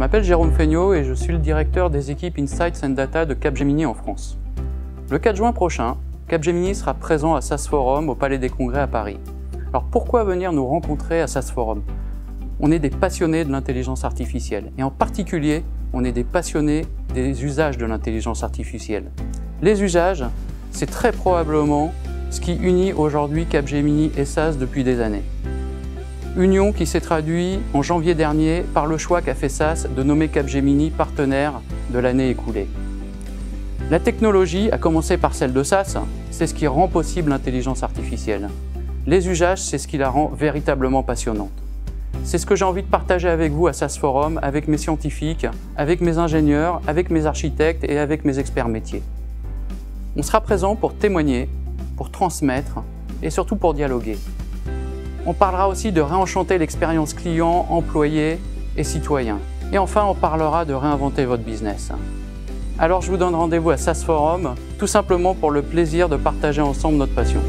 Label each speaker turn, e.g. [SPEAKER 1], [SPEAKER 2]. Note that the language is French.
[SPEAKER 1] m'appelle Jérôme Feignot et je suis le directeur des équipes Insights and Data de Capgemini en France. Le 4 juin prochain, Capgemini sera présent à SAS Forum au Palais des Congrès à Paris. Alors pourquoi venir nous rencontrer à SAS Forum? On est des passionnés de l'intelligence artificielle et en particulier, on est des passionnés des usages de l'intelligence artificielle. Les usages, c'est très probablement ce qui unit aujourd'hui Capgemini et SAS depuis des années. Union qui s'est traduit en janvier dernier par le choix qu'a fait SAS de nommer Capgemini partenaire de l'année écoulée. La technologie, a commencé par celle de SAS, c'est ce qui rend possible l'intelligence artificielle. Les usages, c'est ce qui la rend véritablement passionnante. C'est ce que j'ai envie de partager avec vous à SAS Forum, avec mes scientifiques, avec mes ingénieurs, avec mes architectes et avec mes experts métiers. On sera présent pour témoigner, pour transmettre et surtout pour dialoguer. On parlera aussi de réenchanter l'expérience client, employé et citoyen. Et enfin, on parlera de réinventer votre business. Alors je vous donne rendez-vous à SAS Forum, tout simplement pour le plaisir de partager ensemble notre passion.